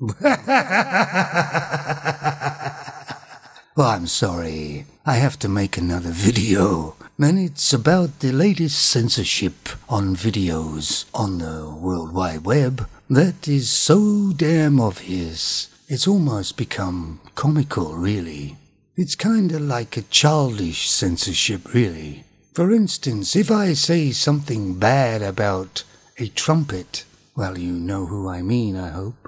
Oh, I'm sorry. I have to make another video. And it's about the latest censorship on videos on the World Wide Web. That is so damn obvious. It's almost become comical, really. It's kinda like a childish censorship, really. For instance, if I say something bad about a trumpet, well, you know who I mean, I hope,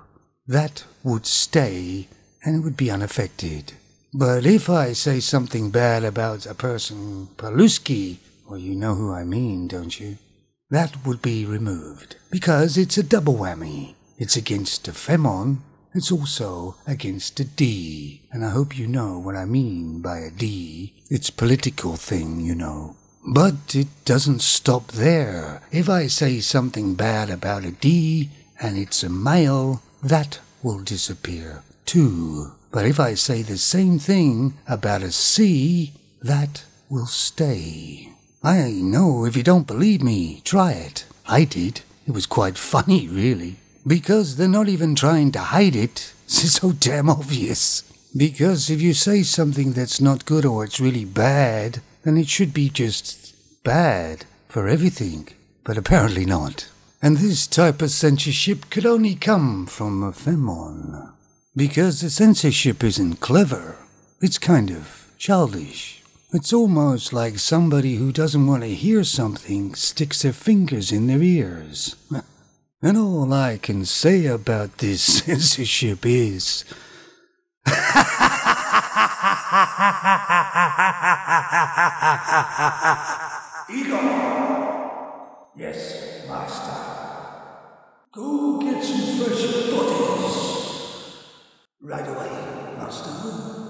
that would stay and it would be unaffected. But if I say something bad about a person, Paluski, well, you know who I mean, don't you? That would be removed. Because it's a double whammy. It's against a femon, it's also against a D. And I hope you know what I mean by a D. It's political thing, you know. But it doesn't stop there. If I say something bad about a D and it's a male, that will disappear too. But if I say the same thing about a C, that will stay. I know if you don't believe me, try it. I did. It was quite funny, really. Because they're not even trying to hide it. It's so damn obvious. Because if you say something that's not good or it's really bad, then it should be just bad for everything. But apparently not. And this type of censorship could only come from a femon. Because the censorship isn't clever. It's kind of childish. It's almost like somebody who doesn't want to hear something sticks their fingers in their ears. And all I can say about this censorship is. Igor! Yes, master. Go get some fresh bodies. Right away, master.